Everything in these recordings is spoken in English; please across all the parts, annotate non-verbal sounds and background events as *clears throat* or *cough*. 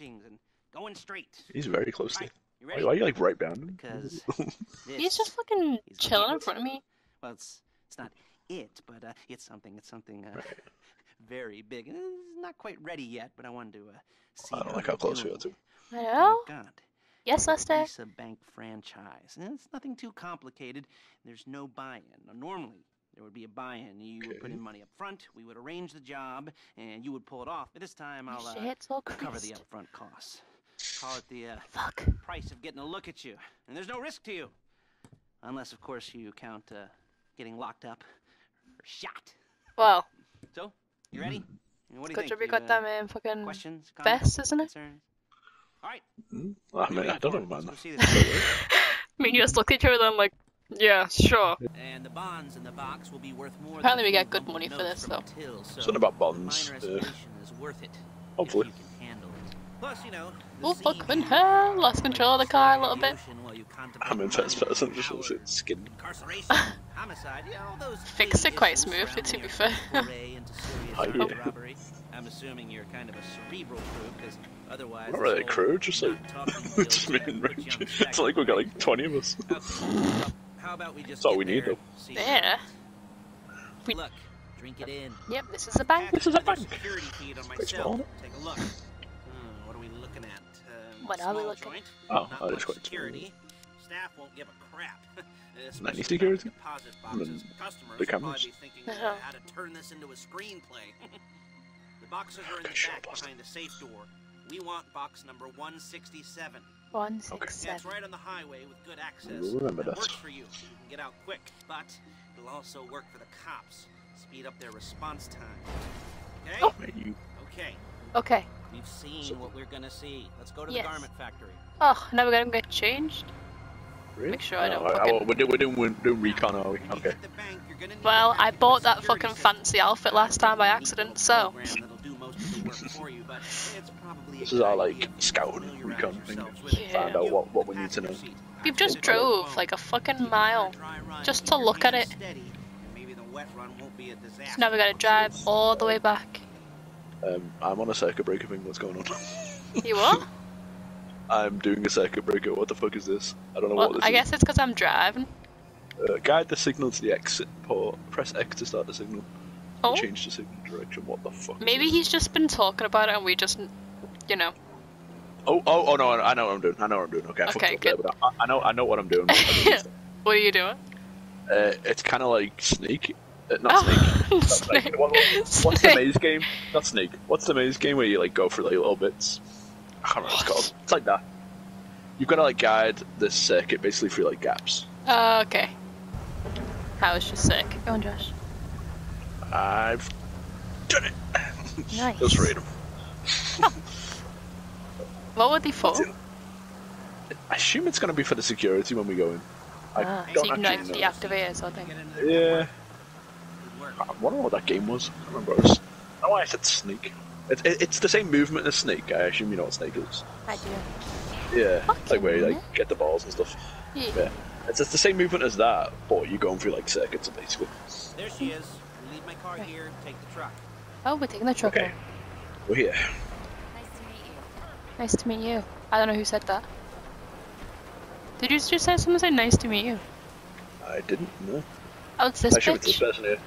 bushings and going straight. He's very close to Right. you. You Why, ready? why are you like right behind him? Because *laughs* He's just fucking is chilling in front of me. Well, it's it's not it, but uh, it's something. It's something uh, Right. *laughs* very big. And It's not quite ready yet, but I wanted to uh, see. I don't how like how close we are to. I Oh know. my God. Yes, Lester. Fleeca Bank franchise. And it's nothing too complicated. There's no buy-in. Now, normally, there would be a buy-in. You would put in money up front. We would arrange the job, and you would pull it off. But this time, I'll uh, Shit's cover the upfront costs. Call it the uh, Fuck. price of getting a look at you. And there's no risk to you. Unless, of course, you count uh, getting locked up or shot. Well, So, you ready? What do you think? you You, got uh, that man fucking Questions? comments, best, isn't it? concerns? All right. Hmm? I mean, I don't know, man. Let's go. *laughs* I *laughs* mean, you just looked at each other and I'm like, yeah, sure. And the bonds in the box will be worth more. Apparently than we a get good money for this, though. Till, so Something about bonds, minor uh, yeah. is worth it. Hopefully. If you can handle it. Plus, you know. the Oh, sea fucking view, hell, lost control of the car a little bit. ocean while you contemplate I'm in first person, just power, looks skin. Incarceration, *laughs* homicide, you know, those Fixed it quite issues smoothly, to surrounding be fair. foray into Oh, *laughs* yeah. I'm assuming you're kind of a cerebral crew, because otherwise. Not really a crew, just like we're *laughs* just me and Rich. It's like we got like 20 of us. Okay. How about we just That's all we need, there, though. see Yeah. We- Look, drink it in. Yep, this is a bank. This is a Have their bank. Security feed on my Quite cell. small. Take a look. Hmm, what are we looking at? Um, What are we looking- joint, Oh, not that is much quite small. security. Staff won't give a crap. *laughs* Especially Any about security? Deposit I mean, boxes. Customers the will probably cameras. be thinking uh, Uh-huh. how to turn this into a screenplay. *laughs* the boxes are in the back behind the safe door. We want box number 167. One, Okay. six, Yeah, it's seven. right on the highway with good access. We'll remember that that. works for you. so You can get out quick, but it'll also work for the cops. Speed up their response time. Okay? Oh. Mate, Okay. Okay. We've seen So- what we're gonna see. Let's go to Yes. the garment factory. Oh, now we're gonna get changed. really? Make sure I don't fucking- we're, doing, we're, doing, we're doing recon, are we? Okay. bank, you're gonna need Well, I bought that fucking system. fancy outfit last time by accident, so. *laughs* This is our, like, scouting recon thing. Yeah. Find out what, what we need to know. We've just drove like a fucking mile on a dry run. just to look at it. steady, and maybe the wet run won't be a disaster. So now we gotta drive all the way back. Um, I'm on a circuit breaker thing. What's going on? *laughs* You what? I'm doing a circuit breaker. What the fuck is this? I don't know Well, what this I is. guess it's because I'm driving. Uh, guide the signal to the exit port. Press X to start the signal. Oh, Change the signal direction. What the fuck? maybe he's just been talking about it and we just, you know. Oh, oh, oh no! I know what I'm doing. I know what I'm doing. Okay, I Okay, up there, good. I, I know, I know what I'm doing. but I don't understand. *laughs* What are you doing? uh, it's kind of like Snake. Uh, not Oh, Snake. That's *laughs* like- Snake. what- what- what's the maze game? Not Snake. What's the maze game where you like go through like little bits? I can't remember what it's called. It's like that. You've got to like guide this circuit basically through like gaps. Oh, okay. How was just sick. Go on, Josh. I've done it. *laughs* Nice. Those read 'em. What were they for? I assume it's gonna be for the security when we go in. I Ah, so don't you can actually know. deactivate it sort of thing. Get into the Yeah. Good work. I wonder what that game was. I remember. What it was. I why I said Snake. It, it, it's the same movement as Snake. I assume you know what Snake is. I do. Yeah, it's like where you like get the balls and stuff. Yeah. Yeah, it's, it's the same movement as that, but you're going through like circuits basically. There she is. Leave my car here. Take the truck. Oh, we're taking the truck Okay, now. we're here. Nice to meet you. Nice to meet you. I don't know who said that. Did you just say someone said nice to meet you? I didn't know. Oh, it's this I assume it's this bitch. person here.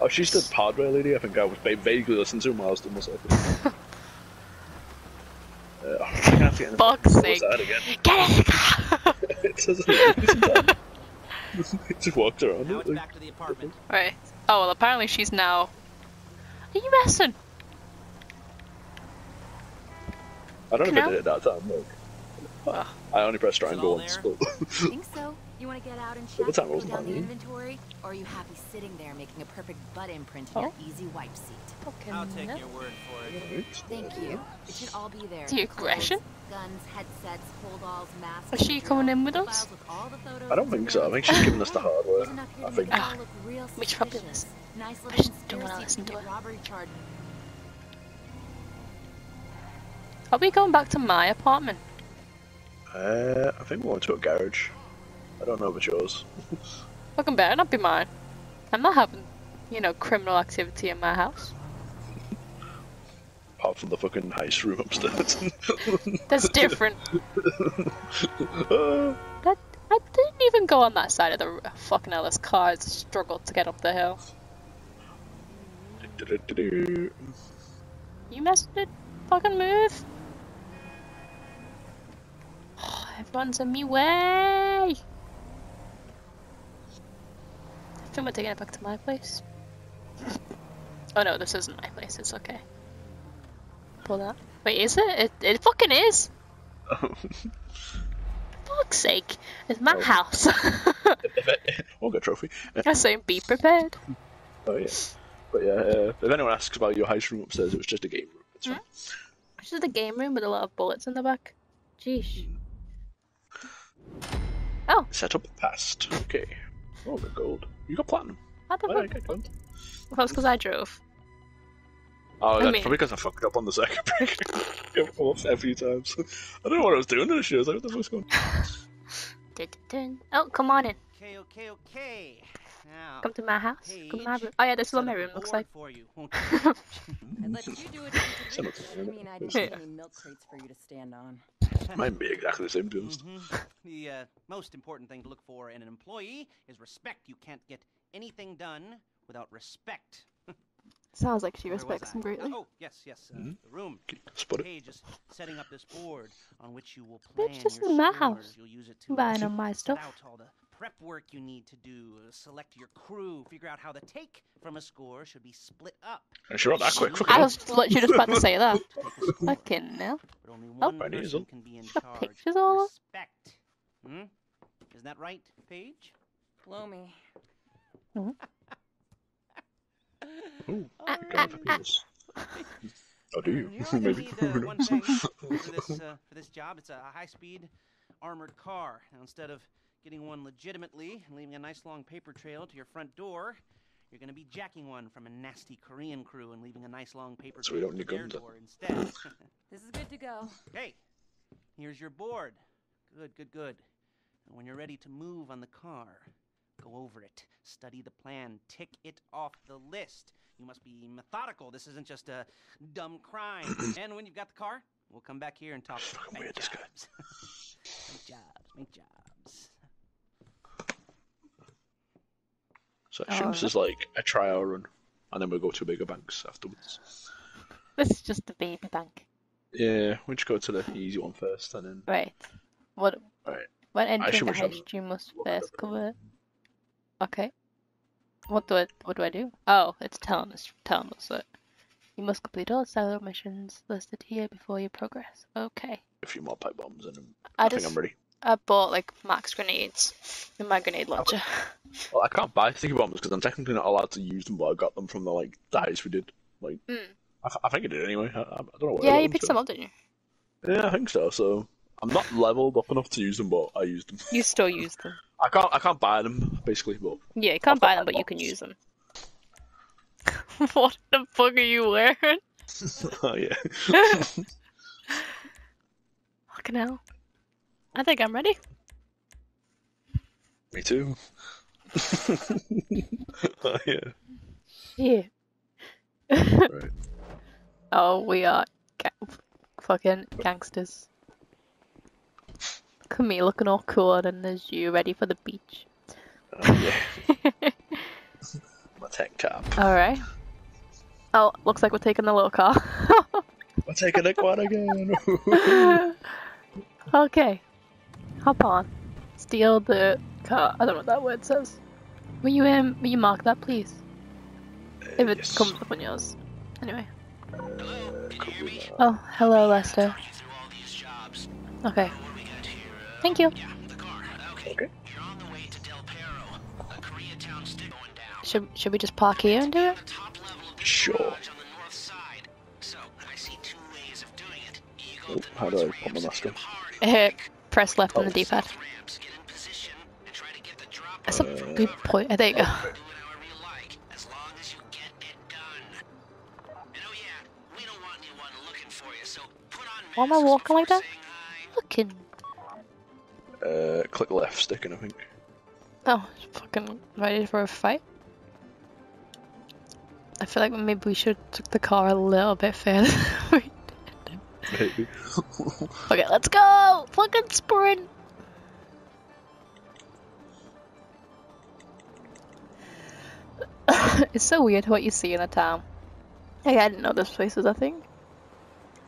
Oh, she's the hardware lady. I think I was vaguely listening to him while *laughs* I was doing myself. uh, I'm gonna have to get in the Fuck's sake. that again? *laughs* Get in the car! *laughs* it says it. just walked around Now it's Like, back to the apartment. right. Oh, well, apparently she's now. Are you messing? I don't know if I did it that time. Look. Ugh. I only pressed triangle once, there? but *laughs* Think so? You want to get out and Well, check the time go wasn't down the inventory? Or are you happy sitting there making a perfect butt imprint in Oh. your easy wipe seat? Fucking I'll take no. your word for it. Alright. Thank you. It should all be there. The aggression? Guns, headsets, hold alls, masks. Is she coming in with us? with all the photos I don't think so. I think she's giving us the hardware. There's I think. make it Ah, look real which probably suspicious. Nice I little just don't wanna conspiracy listen to commit Are we going back to my apartment? Uh, I think we went to a garage. I don't know about it's yours. *laughs* Fucking better not be mine. I'm not having, you know, criminal activity in my house. apart from the fucking heist room upstairs. *laughs* That's different. That I didn't even go on that side of the fucking hell. This car struggled to get up the hill. You messed it. Fucking move. Everyone's on me way. I think we're taking it back to my place. *laughs* Oh no, this isn't my place. It's okay. Pull that. Wait, is it? It, it fucking is. *laughs* Fuck's sake! It's my Oh. house. *laughs* We'll get a trophy. I say be prepared. Oh yeah. But yeah, uh, if anyone asks about your house room upstairs, it was just a game room. It's fine. This is the game room with a lot of bullets in the back. Jeez. Oh, Set up passed. Okay. Oh, the gold. You got platinum. what the Oh, fuck? okay, gold. Well, that's because I drove. Oh, I that's mean- probably because I fucked up on the second *laughs* break. Got fall off a few times. I don't know what I was doing in the show. I was like, what the fuck's going on? Dun, dun, dun. Oh, come on in. Okay, okay, okay. Now, Come to my house. Come to my room. Oh yeah, this is what my room looks like. For you, won't you? I'd let you do it. if you Send did. it. I mean, I didn't Yeah. see milk crates for you to stand on. *laughs* Might be exactly the same, to be honest. Mhm. The uh, most important thing to look for in an employee is respect. You can't get anything done without respect. Sounds like she respects him greatly. Oh, yes, yes. Uh, Mhm. The room. Spot it. Paige is setting up this board on which you will plan Bitch, this your is my scores. house. You'll use it to Buying on my stuff. out all the prep work you need to do, uh, select your crew, figure out how the take from a score should be split up. And she wrote that quick. Fucking I hell. was literally just about to say that. Fucking hell. But only Oh. one Right, it is person can be in Got charge. pictures all. Respect. Hmm? Isn't that right, Paige? Blow me. Ooh, Ah, right. for penis. *laughs* Oh, do you? You're only gonna Maybe. need uh, one thing for this *laughs* uh, for this job. It's a high-speed armored car. Now, instead of getting one legitimately and leaving a nice long paper trail to your front door, you're gonna be jacking one from a nasty Korean crew and leaving a nice long paper So trail to need their door instead. *laughs* This is good to go. hey, here's your board. Good, good, good. And when you're ready to move on the car, go over it, study the plan, tick it off the list. You must be methodical. This isn't just a dumb crime. *clears throat* and when you've got the car, we'll come back here and talk Fucking make weird, this guy. jobs. *laughs* make jobs, make jobs. So I assume this Oh. is like a trial run, and then we'll go to bigger banks afterwards. This is just a baby bank. Yeah, we just go to the easy one first, and then Right. What? Right. When entering the wish I heist, you must look at first it. cover. Okay. What do I? What do I do? Oh, it's telling us. Telling us that you must complete all solo missions listed here before you progress. Okay. a few more pipe bombs, and then I I think just I'm ready. I bought like max grenades in my grenade launcher. Well, I can't buy sticky bombs because I'm technically not allowed to use them, but I got them from the like dice we did. Like, Mm. I, I think I did anyway. I, I don't know. Yeah, you picked some up, didn't you? Yeah, I think so. So I'm not leveled up enough to use them, but I used them. You still *laughs* use them. I can't. I can't buy them basically, but Yeah, you can't I've buy them, but you can use them. *laughs* what the fuck are you wearing? *laughs* oh yeah. Fucking hell. I think I'm ready. Me too. Oh *laughs* yeah. Yeah. Right. *laughs* Oh, we are ga- fucking gangsters. Look at me looking all cool, and there's you ready for the beach. Oh yeah. *laughs* My tech cap. Alright. Oh, looks like we're taking the little car. we're taking a quad again. okay. Hop on. Steal the car. I don't know what that word says. Will you um will you mark that please? If it yes. comes up on yours. Anyway. Hello, can you hear me? Oh, hello Lester. Talk you through all these jobs. Okay. What do we got here? Uh, Thank you. Yeah, the car. Okay. Okay. You're on the way to Del Perro. A Koreatown stick going down. Should should we just park here and do it? The top level of the Sure. garage on the north side. So, I see two ways of doing it. You go Oh, how do I north put my mask and on? hit 'em hard. Uh, *laughs* press left on the. D-pad. That's a on. good point. Uh, there you go. Do it however you like, as long as you get it done. And oh yeah, we don't want anyone looking for you, so put on Why am I masks walking like that? saying hi. Fucking. Uh, click left sticking, I think. Oh, fucking ready for a fight? I feel like maybe we should have took the car a little bit further. *laughs* Maybe. *laughs* okay, let's go! Fucking sprint! *laughs* it's so weird what you see in a town. Like, I didn't know this place was a thing.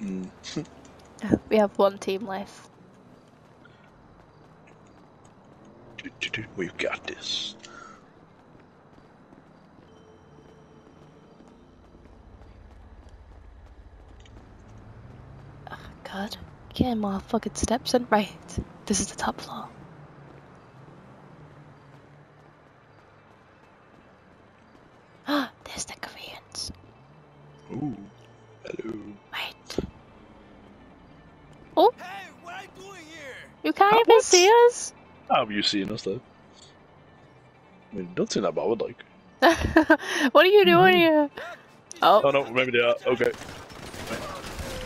Mm. *laughs* We have one team left. *laughs* We've got this. Oh, God, get my fucking steps in. Right, this is the top floor. There's the Koreans. Ooh. Hello. Right. Oh, Hey, what are you doing here? you can't Huh, even what? see us? How have you seen us though? I mean, don't seem that bothered, like. *laughs* what are you doing mm-hmm. here? Oh Oh, no, maybe they are. Okay.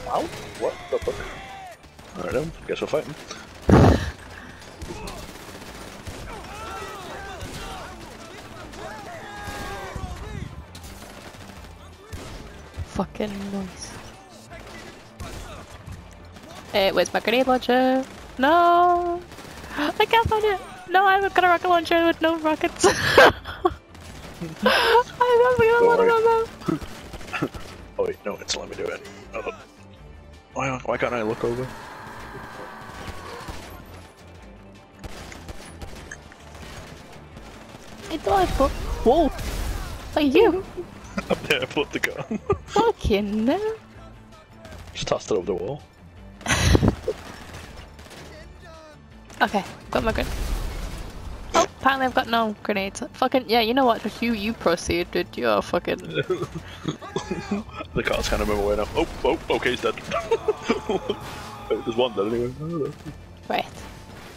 Ow! What the fuck? Alright then, guess we're fighting. fucking noise. Hey, where's my grenade launcher? No! *gasps* I can't find it! No, I haven't got a rocket launcher with no rockets. *laughs* I haven't got one worry. of them. Oh wait, no, it's let me do it. Oh. Why, why can't I look over? I thought I put. Whoa! Are you? *laughs* Up there, I put the gun. *laughs* Fucking no. Just tossed it over the wall. Okay, got my grenade. Oh, apparently I've got no grenades. Fucking yeah, you know what? You, you proceed, dude. You're fucking. *laughs* the car's kind of moving away now. Oh, oh, okay, he's dead. *laughs* Wait, there's one dead anyway. Oh, know. Right.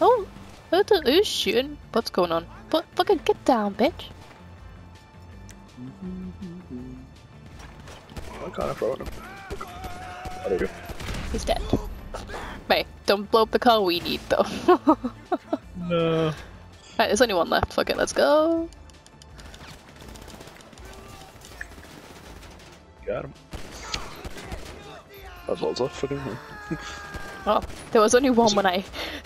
Oh, who the, who's shooting? What's going on? But fucking get down, bitch. I can't throw him? Oh, there we go. He's dead. Right, don't blow up the car we need though. *laughs* No. right, there's only one left. Fuck it, let's go. Got him. That's lots left for him. Oh, there was only one when I. *laughs*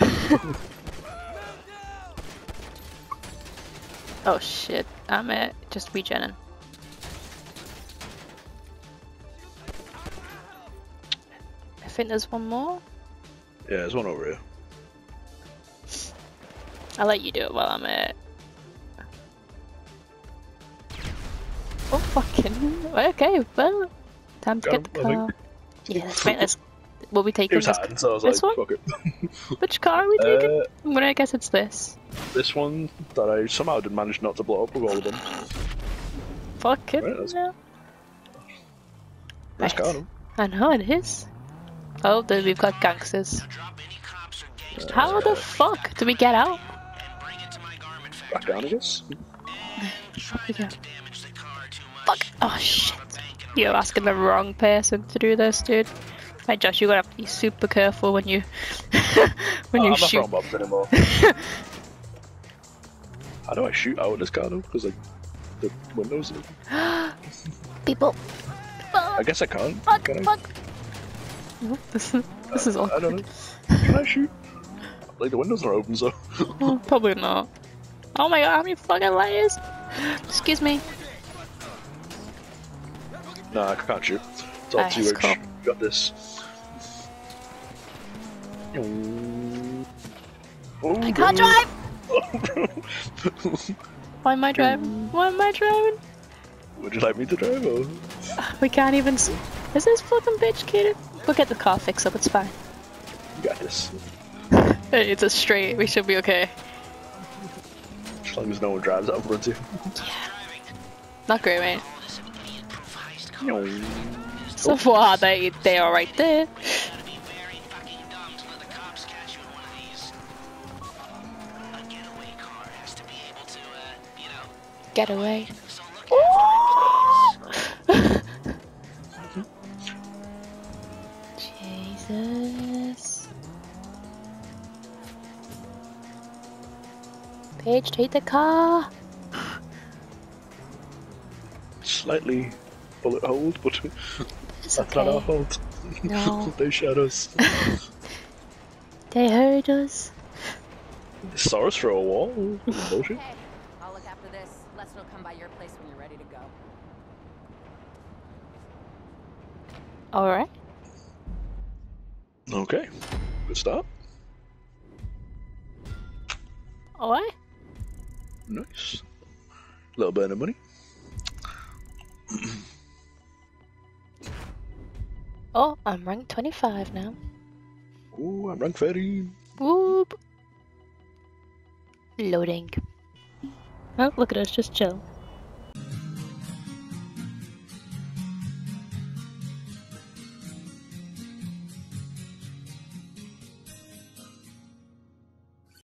oh shit, I'm uh, just regenning. I think there's one more. Yeah, there's one over here. I'll let you do it while I'm at. Oh fucking okay, well, time to Got get the him, I car. Yeah, that's right. Let's. We'll be He taking this. hiding, so I was this like, one? fuck it. *laughs* Which car are we taking? Uh, I'm gonna guess it's this. this one that I somehow did manage not to blow up with all of them. Fucking Right, that's- hell. That's Right. got him. I know it is. Oh, then we've got gangsters. How the fuck do we get out? Back down, I guess. Up we go. Fuck. Oh shit. You're asking the wrong person to do this, dude. Right, Josh, you're gonna have to be super careful when you *laughs* when Oh, you I'm not shoot. throwing bombs anymore. *laughs* How do I shoot out of this car though? Because like the windows. Are... *gasps* People. I guess I can't. Fuck. Can I? Fuck. This is this is I don't know. Can I shoot? Like the windows are open, so. *laughs* Oh, probably not. Oh my god, how many fucking layers? Excuse me. nah, I can't shoot. It's all Ah, two cool. Got this. Oh, I can't no. drive! *laughs* Why am I driving? Why am I driving? Would you like me to drive? Or... We can't even see. Is this fucking bitch kidding? We'll get the car fixed up, it's fine. You got this. Hey, It's a straight, we should be okay. As long as no one drives out in front of Not great, mate. you. So far, they, they are right there. Get away. Jesus. Paige, take the car. Slightly bullet holes, but It's that's not our fault. No. *laughs* they shot us. *laughs* They heard us. They saw us through a wall. *laughs* Bullshit. Hey, I'll look after this. Lester will come by your place when you're ready to go. Alright. Okay. Good start. Alright. Nice. little bit of money. Oh, I'm ranked 25 now. Ooh, I'm rank 30. Whoop. Loading. Oh, look at us, just chill.